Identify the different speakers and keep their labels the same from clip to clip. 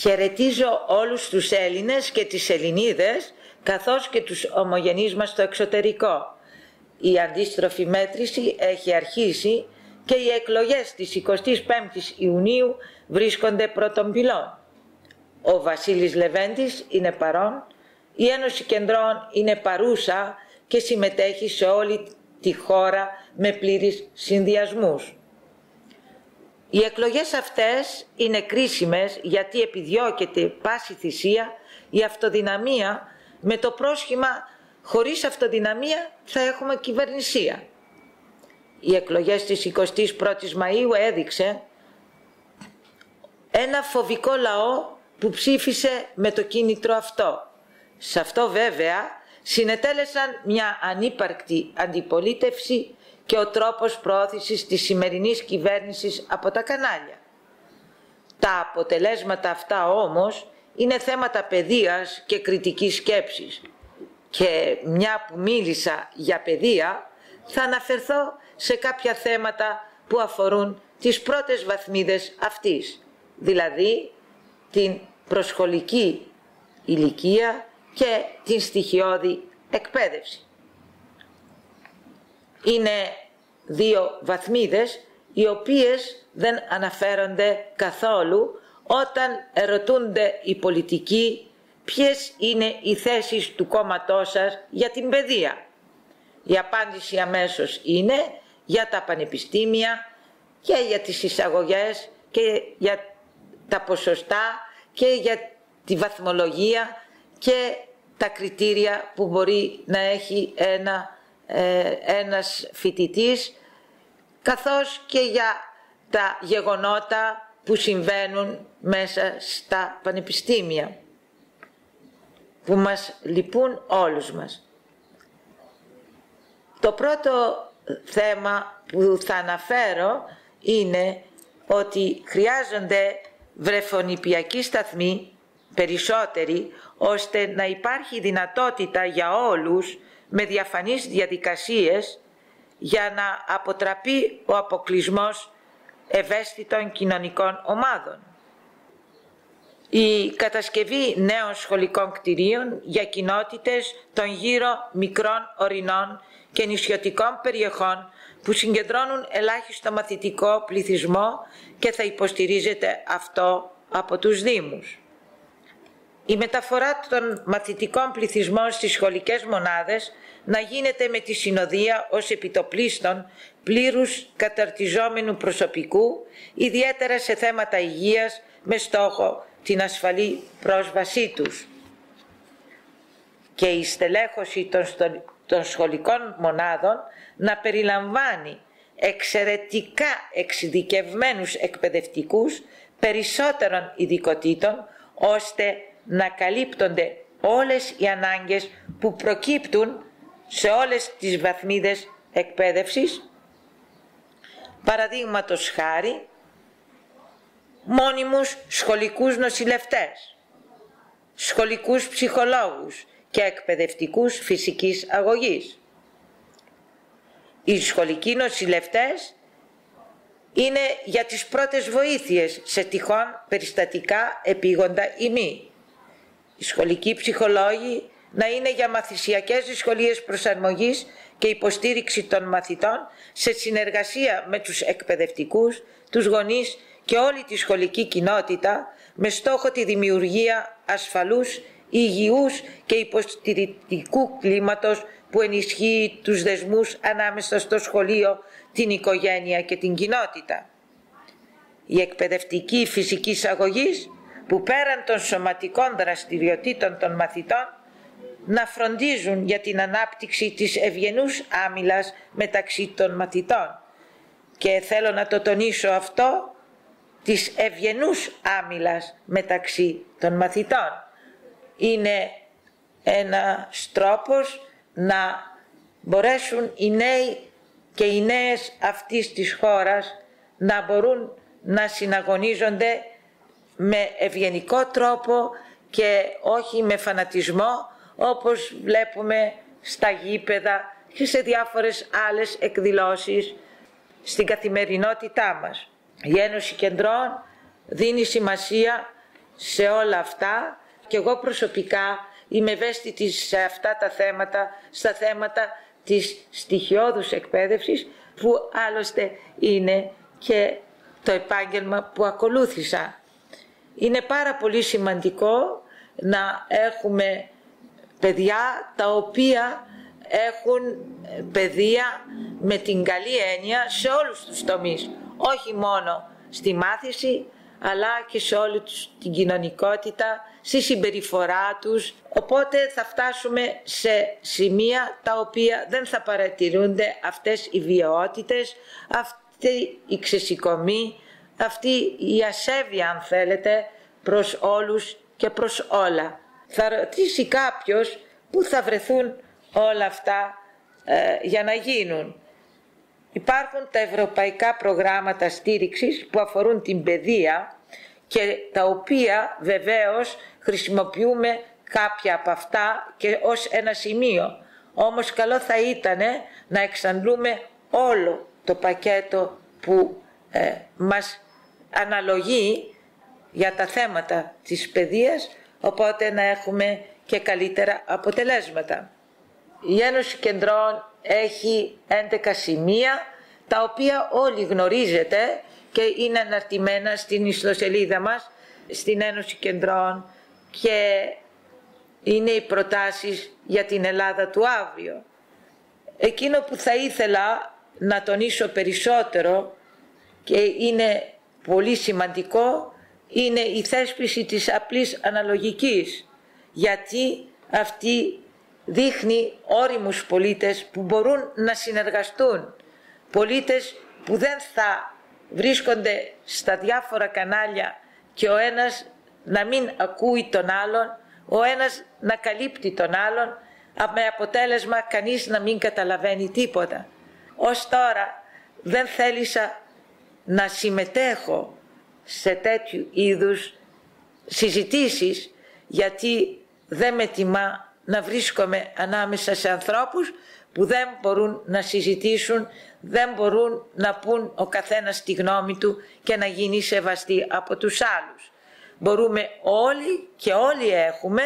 Speaker 1: Χαιρετίζω όλους τους Έλληνες και τις Ελληνίδες καθώς και τους ομογενείς μας στο εξωτερικό. Η αντίστροφη μέτρηση έχει αρχίσει και οι εκλογές της 25ης Ιουνίου βρίσκονται πρώτων πυλών. Ο Βασίλης Λεβέντης είναι παρόν, η Ένωση Κεντρών είναι παρούσα και συμμετέχει σε όλη τη χώρα με πλήρεις συνδυασμούς. Οι εκλογές αυτές είναι κρίσιμες γιατί επιδιώκεται πάση θυσία η αυτοδυναμία με το πρόσχημα χωρίς αυτοδυναμία θα έχουμε κυβερνησία. Οι εκλογές της 21ης Μαΐου έδειξε ένα φοβικό λαό που ψήφισε με το κίνητρο αυτό. Σε αυτό βέβαια συνετέλεσαν μια ανύπαρκτη αντιπολίτευση και ο τρόπος πρόθεσης της σημερινής κυβέρνησης από τα κανάλια. Τα αποτελέσματα αυτά όμως είναι θέματα παιδείας και κριτικής σκέψης. Και μια που μίλησα για παιδεία, θα αναφερθώ σε κάποια θέματα που αφορούν τις πρώτες βαθμίδες αυτής, δηλαδή την προσχολική ηλικία και την στοιχειώδη εκπαίδευση. Είναι δύο βαθμίδες οι οποίες δεν αναφέρονται καθόλου όταν ερωτούνται οι πολιτικοί ποιες είναι οι θέσεις του κόμματός σας για την παιδεία. Η απάντηση αμέσως είναι για τα πανεπιστήμια και για τις εισαγωγές και για τα ποσοστά και για τη βαθμολογία και τα κριτήρια που μπορεί να έχει ένα, ε, ένας φοιτητής καθώς και για τα γεγονότα που συμβαίνουν μέσα στα πανεπιστήμια που μας λυπούν όλους μας. Το πρώτο θέμα που θα αναφέρω είναι ότι χρειάζονται βρεφονιπιακοί σταθμοί περισσότεροι ώστε να υπάρχει δυνατότητα για όλους με διαφανείς διαδικασίες για να αποτραπεί ο αποκλισμός ευαίσθητων κοινωνικών ομάδων. Η κατασκευή νέων σχολικών κτηρίων για κοινότητες των γύρω μικρών ορεινών και νησιωτικών περιοχών που συγκεντρώνουν ελάχιστο μαθητικό πληθυσμό και θα υποστηρίζεται αυτό από τους Δήμους. Η μεταφορά των μαθητικών πληθυσμών στις σχολικές μονάδες να γίνεται με τη συνοδεία ως επιτοπλίστων πλήρους καταρτιζόμενου προσωπικού, ιδιαίτερα σε θέματα υγείας, με στόχο την ασφαλή πρόσβασή τους. Και η στελέχωση των σχολικών μονάδων να περιλαμβάνει εξαιρετικά εξειδικευμένους εκπαιδευτικούς περισσότερων ειδικοτήτων, ώστε να καλύπτονται όλες οι ανάγκες που προκύπτουν σε όλες τις βαθμίδες εκπαίδευσης. Παραδείγματος χάρη, μόνιμους σχολικούς νοσηλευτές, σχολικούς ψυχολόγους και εκπαιδευτικούς φυσικής αγωγής. Οι σχολικοί νοσηλευτές είναι για τις πρώτες βοήθειες σε τυχόν περιστατικά επίγοντα ή μη οι σχολικοί ψυχολόγοι να είναι για μαθησιακές δυσκολίες προσαρμογής και υποστήριξη των μαθητών σε συνεργασία με τους εκπαιδευτικούς, τους γονείς και όλη τη σχολική κοινότητα με στόχο τη δημιουργία ασφαλούς, υγιούς και υποστηρικτικού κλίματος που ενισχύει τους δεσμούς ανάμεσα στο σχολείο, την οικογένεια και την κοινότητα. Η εκπαιδευτική φυσικής αγωγής που πέραν των σωματικών δραστηριοτήτων των μαθητών να φροντίζουν για την ανάπτυξη της ευγενούς άμυλας μεταξύ των μαθητών. Και θέλω να το τονίσω αυτό, της ευγενούς άμυλας μεταξύ των μαθητών. Είναι ένας τρόπος να μπορέσουν οι νέοι και οι νέες αυτής της χώρας να μπορούν να συναγωνίζονται με ευγενικό τρόπο και όχι με φανατισμό όπως βλέπουμε στα γήπεδα και σε διάφορες άλλες εκδηλώσεις στην καθημερινότητά μας. Η Ένωση Κεντρών δίνει σημασία σε όλα αυτά και εγώ προσωπικά είμαι ευαίσθητη σε αυτά τα θέματα, στα θέματα της στοιχειώδους εκπαίδευσης που άλλωστε είναι και το επάγγελμα που ακολούθησα. Είναι πάρα πολύ σημαντικό να έχουμε παιδιά τα οποία έχουν παιδεία με την καλή έννοια σε όλους τους τομείς. Όχι μόνο στη μάθηση, αλλά και σε όλη την κοινωνικότητα, στη συμπεριφορά τους. Οπότε θα φτάσουμε σε σημεία τα οποία δεν θα παρατηρούνται αυτές οι βιαιότητες, αυτή η ξεσηκωμή, αυτή η ασέβεια αν θέλετε προς όλους και προς όλα. Θα ρωτήσει κάποιος πού θα βρεθούν όλα αυτά ε, για να γίνουν. Υπάρχουν τα ευρωπαϊκά προγράμματα στήριξης που αφορούν την παιδεία και τα οποία βεβαίως χρησιμοποιούμε κάποια από αυτά και ως ένα σημείο. Όμως καλό θα ήταν να εξαντλούμε όλο το πακέτο που ε, μας αναλογεί για τα θέματα της παιδείας, οπότε να έχουμε και καλύτερα αποτελέσματα. Η Ένωση Κεντρών έχει 11 σημεία, τα οποία όλοι γνωρίζετε και είναι αναρτημένα στην ιστοσελίδα μας, στην Ένωση Κεντρών και είναι οι προτάσεις για την Ελλάδα του αύριο. Εκείνο που θα ήθελα να τονίσω περισσότερο και είναι πολύ σημαντικό είναι η θέσπιση της απλής αναλογικής γιατί αυτή δείχνει όριμους πολίτες που μπορούν να συνεργαστούν πολίτες που δεν θα βρίσκονται στα διάφορα κανάλια και ο ένας να μην ακούει τον άλλον, ο ένας να καλύπτει τον άλλον, με αποτέλεσμα κανείς να μην καταλαβαίνει τίποτα. Ως τώρα δεν θέλησα να συμμετέχω σε τέτοιου είδους συζητήσεις γιατί δεν με τιμά να βρίσκομαι ανάμεσα σε ανθρώπους που δεν μπορούν να συζητήσουν, δεν μπορούν να πούν ο καθένας τη γνώμη του και να γίνει σεβαστή από τους άλλους. Μπορούμε όλοι και όλοι έχουμε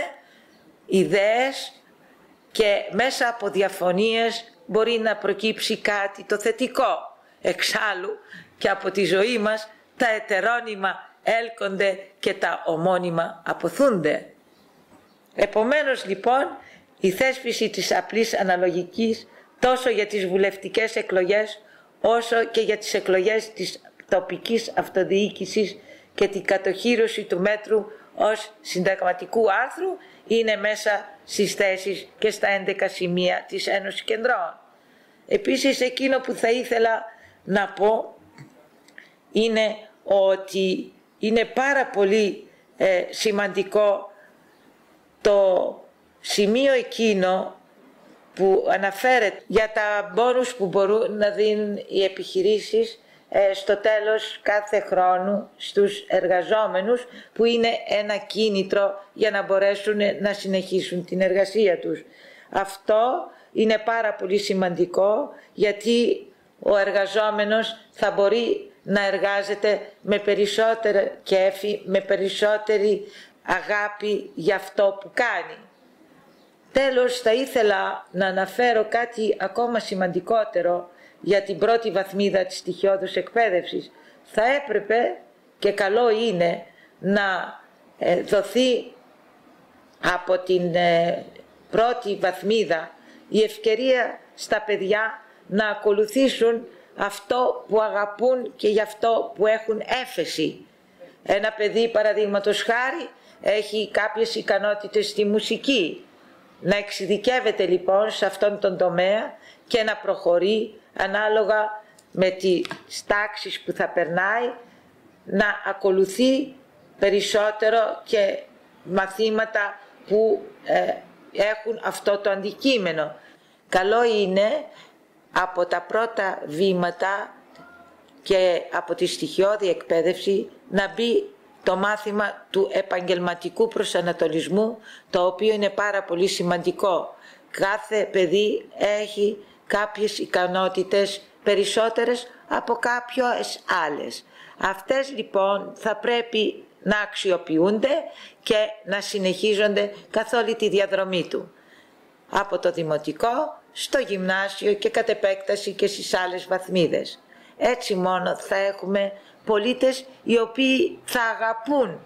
Speaker 1: ιδέες και μέσα από διαφωνίες μπορεί να προκύψει κάτι το θετικό. Εξάλλου και από τη ζωή μας τα ετερόνυμα έλκονται και τα ομώνυμα αποθούνται. Επομένως λοιπόν η θέσπιση της απλής αναλογικής τόσο για τις βουλευτικές εκλογές όσο και για τις εκλογές της τοπικής αυτοδιοίκησης και την κατοχήρωση του μέτρου ως συνταγματικού άρθρου είναι μέσα στις θέσεις και στα 11 σημεία της Ένωσης Κεντρών. Επίσης εκείνο που θα ήθελα να πω είναι ότι είναι πάρα πολύ ε, σημαντικό το σημείο εκείνο που αναφέρεται για τα μπόνους που μπορούν να δίνουν οι επιχειρήσεις ε, στο τέλος κάθε χρόνου στους εργαζόμενους που είναι ένα κίνητρο για να μπορέσουν να συνεχίσουν την εργασία τους. Αυτό είναι πάρα πολύ σημαντικό γιατί ο εργαζόμενος θα μπορεί να εργάζεται με περισσότερο κέφι, με περισσότερη αγάπη για αυτό που κάνει. Τέλος θα ήθελα να αναφέρω κάτι ακόμα σημαντικότερο για την πρώτη βαθμίδα της στοιχειώδους εκπαίδευσης. Θα έπρεπε και καλό είναι να ε, δοθεί από την ε, πρώτη βαθμίδα η ευκαιρία στα παιδιά να ακολουθήσουν αυτό που αγαπούν και γι' αυτό που έχουν έφεση. Ένα παιδί παραδείγματος χάρη έχει κάποιες ικανότητες στη μουσική. Να εξειδικεύεται λοιπόν σε αυτόν τον τομέα και να προχωρεί ανάλογα με τις τάξεις που θα περνάει να ακολουθεί περισσότερο και μαθήματα που ε, έχουν αυτό το αντικείμενο. Καλό είναι από τα πρώτα βήματα και από τη στοιχειώδη εκπαίδευση να μπει το μάθημα του επαγγελματικού προσανατολισμού το οποίο είναι πάρα πολύ σημαντικό. Κάθε παιδί έχει κάποιες ικανότητες περισσότερες από κάποιες άλλες. Αυτές λοιπόν θα πρέπει να αξιοποιούνται και να συνεχίζονται καθ' όλη τη διαδρομή του. Από το δημοτικό στο γυμνάσιο και κατ' επέκταση και στις άλλες βαθμίδες. Έτσι μόνο θα έχουμε πολίτες οι οποίοι θα αγαπούν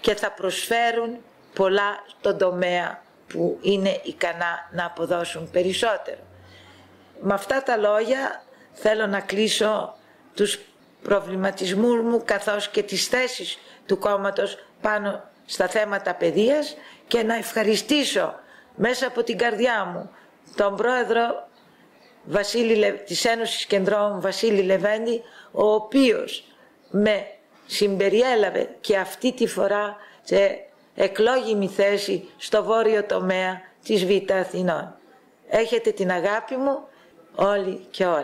Speaker 1: και θα προσφέρουν πολλά στον τομέα που είναι ικανά να αποδώσουν περισσότερο. Με αυτά τα λόγια θέλω να κλείσω τους προβληματισμούς μου καθώς και τις θέσεις του κόμματος πάνω στα θέματα παιδείας και να ευχαριστήσω μέσα από την καρδιά μου τον πρόεδρο Βασίλη, της Ένωσης Κεντρών Βασίλη Λεβέντη ο οποίος με συμπεριέλαβε και αυτή τη φορά σε εκλόγιμη θέση στο βόρειο τομέα της Β' Αθηνών. Έχετε την αγάπη μου όλοι και όλοι.